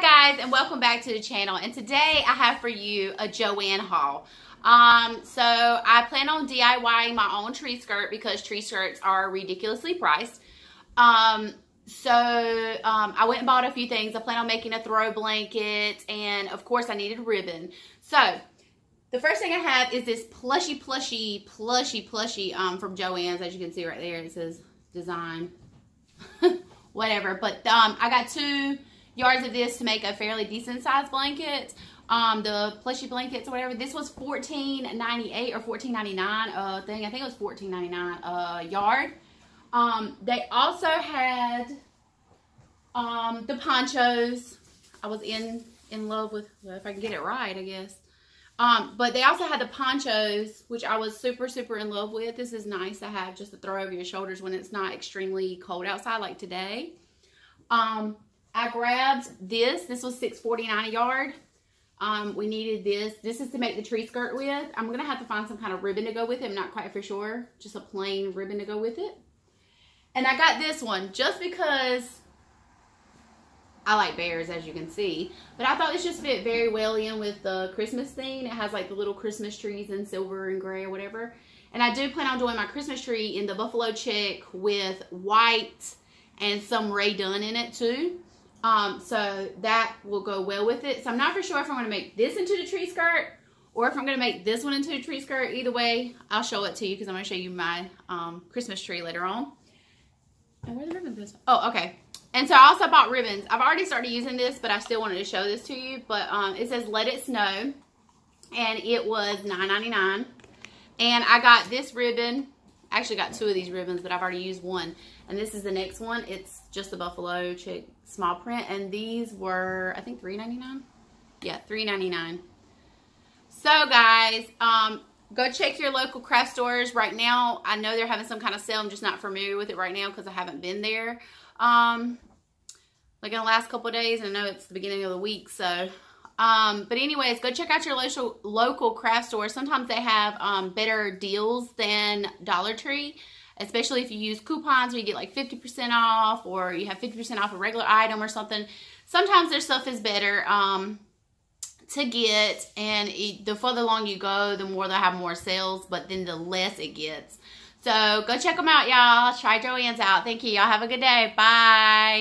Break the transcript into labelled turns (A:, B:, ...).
A: Hi guys and welcome back to the channel and today I have for you a Joann haul. Um, so I plan on DIYing my own tree skirt because tree skirts are ridiculously priced. Um, so um, I went and bought a few things. I plan on making a throw blanket and of course I needed ribbon. So the first thing I have is this plushy plushy plushy plushy um, from Joann's as you can see right there. It says design whatever but um, I got two yards of this to make a fairly decent sized blanket. Um, the plushy blankets or whatever. This was $14.98 or $14.99 uh, thing. I think it was $14.99 a yard. Um, they also had um, the ponchos. I was in in love with, if I can get it right, I guess. Um, but they also had the ponchos, which I was super, super in love with. This is nice to have just to throw over your shoulders when it's not extremely cold outside like today. Um, I grabbed this. This was $6.49 a yard. Um, we needed this. This is to make the tree skirt with. I'm going to have to find some kind of ribbon to go with it. I'm not quite for sure. Just a plain ribbon to go with it. And I got this one just because I like bears, as you can see. But I thought this just fit very well in with the Christmas theme. It has like the little Christmas trees in silver and gray or whatever. And I do plan on doing my Christmas tree in the buffalo check with white and some Rae Dunn in it too. Um, so that will go well with it. So I'm not for sure if I'm going to make this into the tree skirt or if I'm going to make this one into a tree skirt. Either way, I'll show it to you because I'm going to show you my um, Christmas tree later on. And where the ribbons? Oh, okay. And so I also bought ribbons. I've already started using this, but I still wanted to show this to you. But um, it says Let It Snow. And it was $9.99. And I got this ribbon. I actually got two of these ribbons, but I've already used one. And this is the next one. It's just the buffalo Chick small print. And these were, I think, $3.99. Yeah, $3.99. So, guys, um, go check your local craft stores right now. I know they're having some kind of sale. I'm just not familiar with it right now because I haven't been there. Um, like in the last couple days. I know it's the beginning of the week, so um, but anyways, go check out your local local craft store. Sometimes they have um, better deals than Dollar Tree especially if you use coupons where you get like 50% off or you have 50% off a regular item or something. Sometimes their stuff is better um, to get and it, the further along you go, the more they'll have more sales, but then the less it gets. So go check them out, y'all. Try Joann's out. Thank you. Y'all have a good day. Bye.